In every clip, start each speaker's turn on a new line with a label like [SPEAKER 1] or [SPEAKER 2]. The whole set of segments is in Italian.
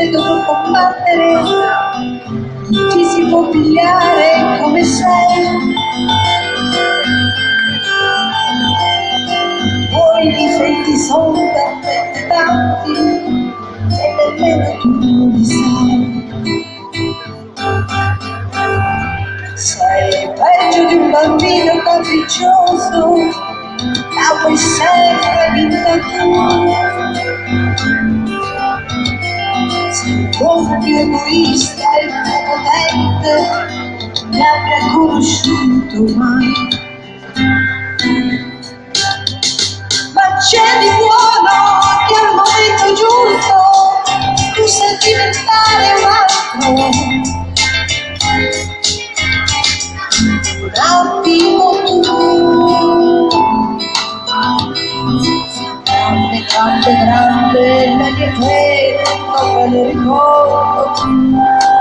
[SPEAKER 1] e dopo combattere ci si può pigliare come sei. Poi difetti sono talmente tanti e nemmeno tu li sai bambino capriccioso la vuoi sempre vinta tu cosa più egoista e prepotente mi abbia conosciuto mai. Ma c'è di buono che al momento giusto tu sai diventare un altro. Grande, grande, grande, la mia non me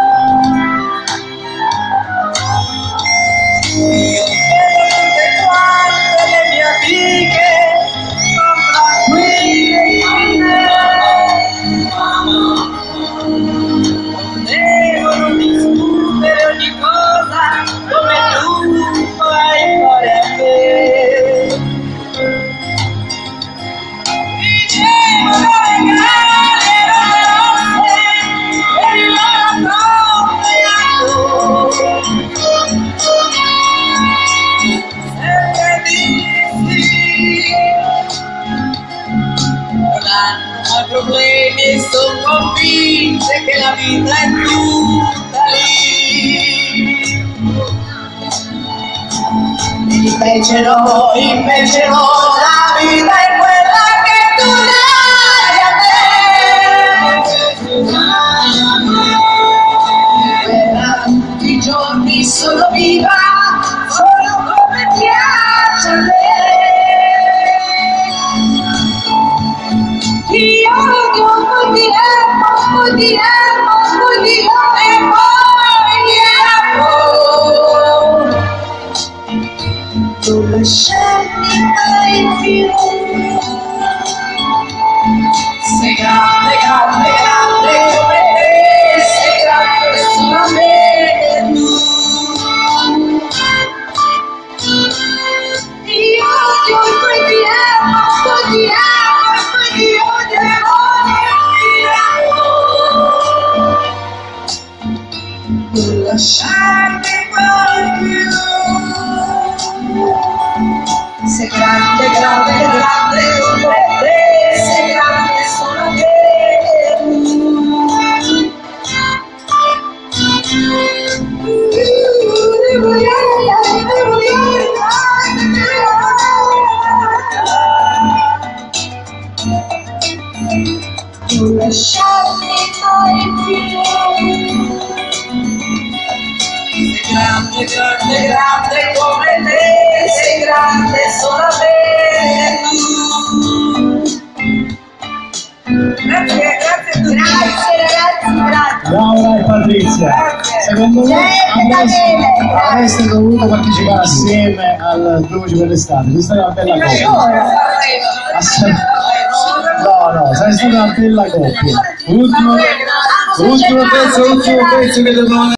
[SPEAKER 1] problemi e sono convinte che la vita è tutta lì. Invece no, invece no, la vita è quella che tu dai a me. Tutti i giorni sono viva, te amo, te. Non lasciarmi mai più. Sei grande, grande, grande come te, sei grande solo te. Grande, grande, grande come te, sei grande solamente tu. Grazie, grazie a tutti. Grazie ragazzi, grazie.
[SPEAKER 2] Laura e Patrizia, secondo me
[SPEAKER 1] Gente,
[SPEAKER 2] avreste, dovuto partecipare assieme al Voci per l'estate, questa è una bella coppia. No, no, sei stata una bella coppia. Ultimo, ultimo pezzo, ultimo pezzo che dobbiamo